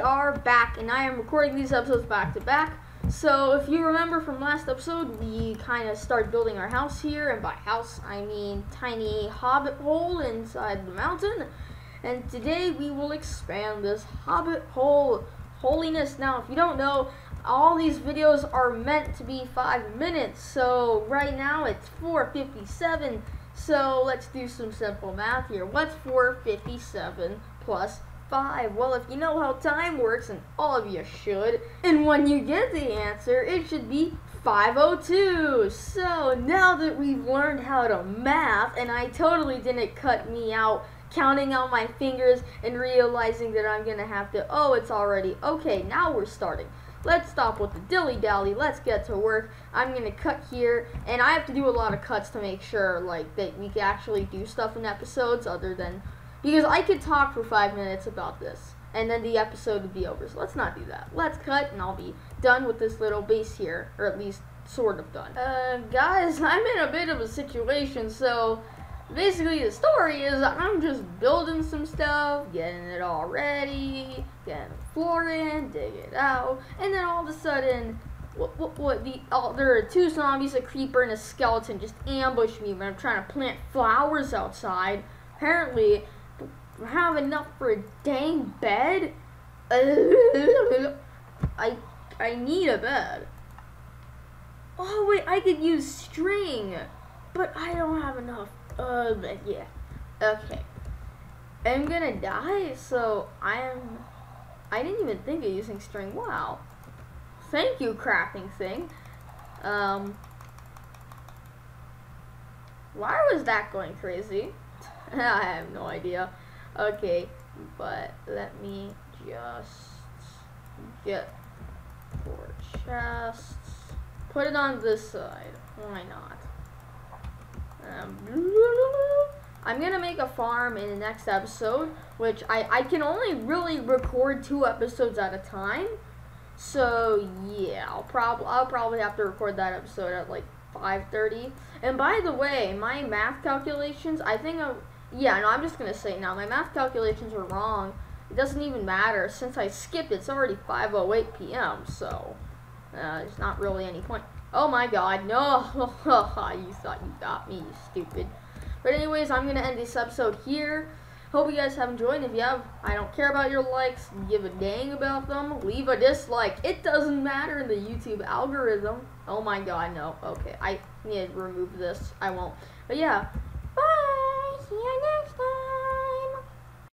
are back, and I am recording these episodes back to back. So, if you remember from last episode, we kind of started building our house here, and by house, I mean tiny hobbit hole inside the mountain. And today, we will expand this hobbit hole holiness. Now, if you don't know, all these videos are meant to be five minutes, so right now it's 457. So let's do some simple math here. What's 457 plus 5? Well, if you know how time works, and all of you should, and when you get the answer, it should be 502. So now that we've learned how to math, and I totally didn't cut me out counting out my fingers and realizing that I'm gonna have to, oh, it's already, okay, now we're starting. Let's stop with the dilly-dally. Let's get to work. I'm going to cut here, and I have to do a lot of cuts to make sure, like, that we can actually do stuff in episodes other than, because I could talk for five minutes about this, and then the episode would be over. So let's not do that. Let's cut, and I'll be done with this little base here, or at least sort of done. Uh, guys, I'm in a bit of a situation, so basically the story is I'm just building some stuff, getting it all ready, getting the floor in, dig it out, and then all of a sudden, what, what, what the oh, there are two zombies, a creeper and a skeleton, just ambush me when I'm trying to plant flowers outside. Apparently, have enough for a dang bed. I I need a bed. Oh wait, I could use string, but I don't have enough uh, yeah. Okay. I'm gonna die, so I am... I didn't even think of using string. Wow. Thank you, crafting thing. Um... Why was that going crazy? I have no idea. Okay, but let me just get four chests. Put it on this side. Why not? Um, I'm gonna make a farm in the next episode, which I, I can only really record two episodes at a time. So yeah, I'll probably I'll probably have to record that episode at like 5:30. And by the way, my math calculations, I think I, yeah, no, I'm just gonna say now my math calculations are wrong. It doesn't even matter since I skipped. It's already 5:08 p.m. So uh, there's not really any point. Oh my god, no! you thought you got me, you stupid. But anyways, I'm going to end this episode here. Hope you guys have enjoyed. If you have, I don't care about your likes. Give a dang about them. Leave a dislike. It doesn't matter in the YouTube algorithm. Oh my god, no. Okay, I need to remove this. I won't. But yeah, See you next